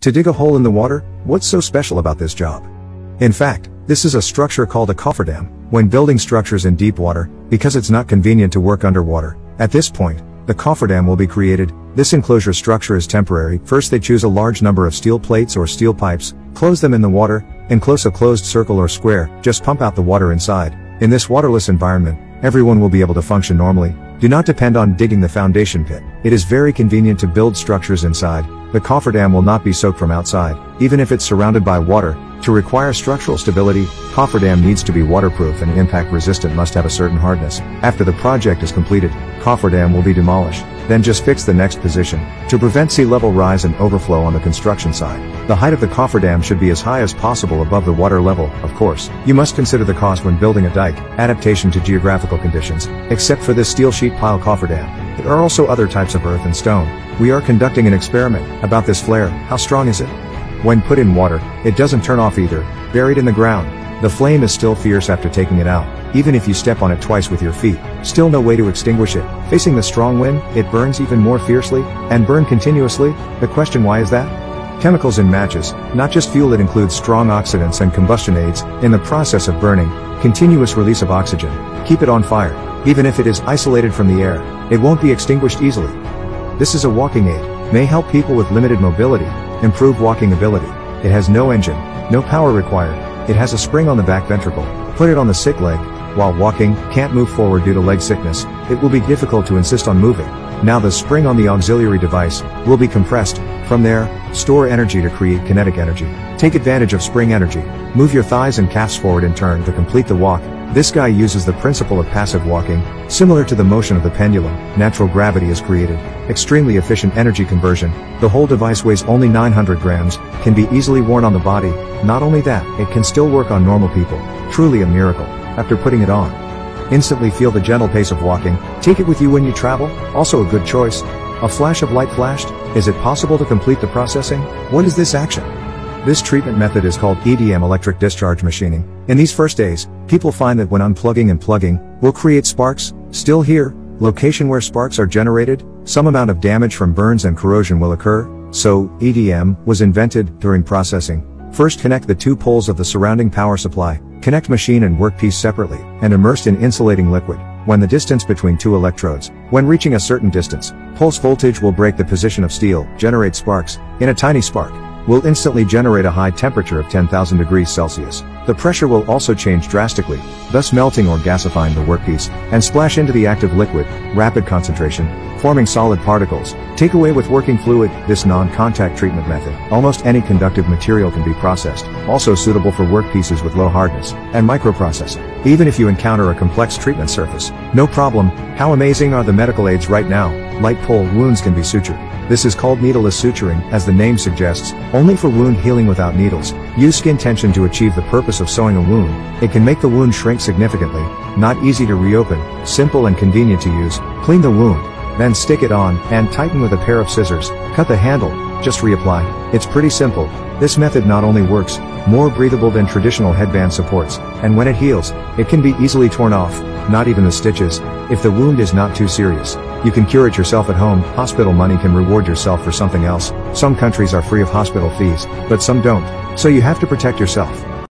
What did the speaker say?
To dig a hole in the water, what's so special about this job? In fact, this is a structure called a cofferdam, when building structures in deep water, because it's not convenient to work underwater. At this point, the cofferdam will be created. This enclosure structure is temporary. First they choose a large number of steel plates or steel pipes, close them in the water, enclose a closed circle or square, just pump out the water inside. In this waterless environment, everyone will be able to function normally. Do not depend on digging the foundation pit. It is very convenient to build structures inside, the cofferdam will not be soaked from outside, even if it's surrounded by water. To require structural stability, cofferdam needs to be waterproof and impact resistant must have a certain hardness. After the project is completed, cofferdam will be demolished. Then just fix the next position. To prevent sea level rise and overflow on the construction side, the height of the cofferdam should be as high as possible above the water level, of course. You must consider the cost when building a dike, adaptation to geographical conditions, except for this steel sheet pile cofferdam. There are also other types of earth and stone. We are conducting an experiment about this flare. How strong is it? When put in water, it doesn't turn off either. Buried in the ground, the flame is still fierce after taking it out. Even if you step on it twice with your feet, still no way to extinguish it. Facing the strong wind, it burns even more fiercely, and burn continuously. The question why is that? Chemicals in matches, not just fuel it includes strong oxidants and combustion aids, in the process of burning, continuous release of oxygen. Keep it on fire. Even if it is isolated from the air, it won't be extinguished easily. This is a walking aid, may help people with limited mobility, improve walking ability. It has no engine, no power required. It has a spring on the back ventricle. Put it on the sick leg, while walking, can't move forward due to leg sickness, it will be difficult to insist on moving. Now the spring on the auxiliary device will be compressed. From there, store energy to create kinetic energy. Take advantage of spring energy. Move your thighs and calves forward in turn to complete the walk. This guy uses the principle of passive walking, similar to the motion of the pendulum. Natural gravity is created. Extremely efficient energy conversion. The whole device weighs only 900 grams, can be easily worn on the body. Not only that, it can still work on normal people. Truly a miracle. After putting it on, instantly feel the gentle pace of walking. Take it with you when you travel. Also a good choice. A flash of light flashed. Is it possible to complete the processing? What is this action? This treatment method is called EDM electric discharge machining. In these first days, people find that when unplugging and plugging, will create sparks, still here, location where sparks are generated, some amount of damage from burns and corrosion will occur, so, EDM was invented during processing. First connect the two poles of the surrounding power supply, connect machine and workpiece separately, and immersed in insulating liquid. When the distance between two electrodes, when reaching a certain distance, pulse voltage will break the position of steel, generate sparks, in a tiny spark, will instantly generate a high temperature of 10,000 degrees Celsius. The pressure will also change drastically, thus melting or gasifying the workpiece, and splash into the active liquid, rapid concentration, forming solid particles. Take away with working fluid, this non-contact treatment method. Almost any conductive material can be processed, also suitable for workpieces with low hardness, and microprocessing. Even if you encounter a complex treatment surface, no problem, how amazing are the medical aids right now, light pull wounds can be sutured. This is called needleless suturing, as the name suggests, only for wound healing without needles. Use skin tension to achieve the purpose of sewing a wound. It can make the wound shrink significantly, not easy to reopen, simple and convenient to use. Clean the wound, then stick it on, and tighten with a pair of scissors. Cut the handle, just reapply. It's pretty simple. This method not only works, more breathable than traditional headband supports, and when it heals, it can be easily torn off, not even the stitches, if the wound is not too serious. You can cure it yourself at home, hospital money can reward yourself for something else. Some countries are free of hospital fees, but some don't. So you have to protect yourself.